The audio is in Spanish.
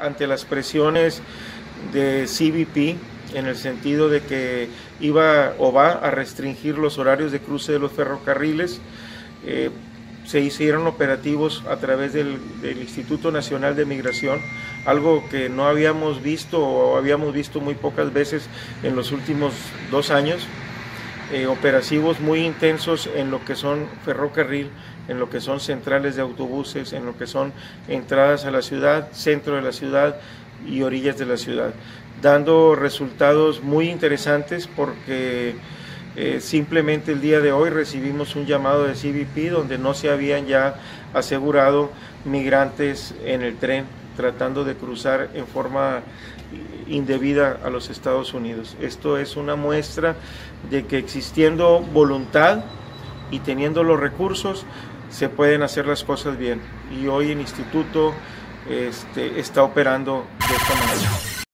ante las presiones de CBP en el sentido de que iba o va a restringir los horarios de cruce de los ferrocarriles. Eh, se hicieron operativos a través del, Instituto Nacional de Migración, algo que no habíamos visto o habíamos visto muy pocas veces en los últimos dos años. Eh, operativos muy intensos en lo que son ferrocarril, en lo que son centrales de autobuses, en lo que son entradas a la ciudad, centro de la ciudad y orillas de la ciudad, dando resultados muy interesantes porque eh, simplemente el día de hoy recibimos un llamado de CBP donde no se habían ya asegurado migrantes en el tren tratando de cruzar en forma indebida a los Estados Unidos. Esto es una muestra de que existiendo voluntad y teniendo los recursos se pueden hacer las cosas bien. Y hoy el instituto este, está operando de esta manera.